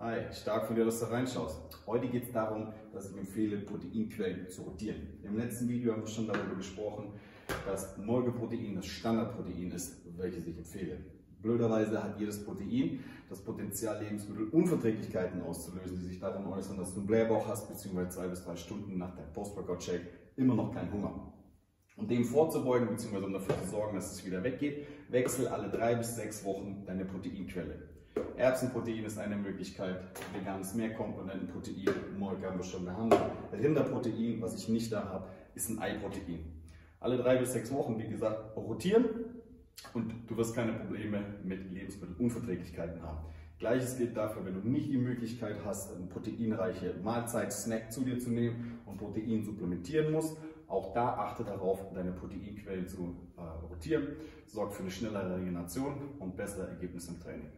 Hi, stark von dir, dass du reinschaust. Heute geht es darum, dass ich empfehle, Proteinquellen zu rotieren. Im letzten Video haben wir schon darüber gesprochen, dass Molkeprotein das Standardprotein ist, welches ich empfehle. Blöderweise hat jedes Protein das Potenzial, Lebensmittelunverträglichkeiten auszulösen, die sich darin äußern, dass du einen Blähbauch hast, beziehungsweise zwei bis drei Stunden nach deinem Post-Workout-Check immer noch keinen Hunger. Um dem vorzubeugen, beziehungsweise um dafür zu sorgen, dass es wieder weggeht, wechsel alle drei bis sechs Wochen deine Proteinquelle. Erbsenprotein ist eine Möglichkeit, veganes Mehrkomponentenprotein, Molke haben wir schon behandelt. Rinderprotein, was ich nicht da habe, ist ein Eiprotein. Alle drei bis sechs Wochen, wie gesagt, rotieren und du wirst keine Probleme mit Lebensmittelunverträglichkeiten haben. Gleiches gilt dafür, wenn du nicht die Möglichkeit hast, eine proteinreiche Mahlzeit, Snack zu dir zu nehmen und Protein supplementieren musst. Auch da achte darauf, deine Proteinquellen zu äh, rotieren. Sorgt für eine schnellere Regeneration und bessere Ergebnisse im Training.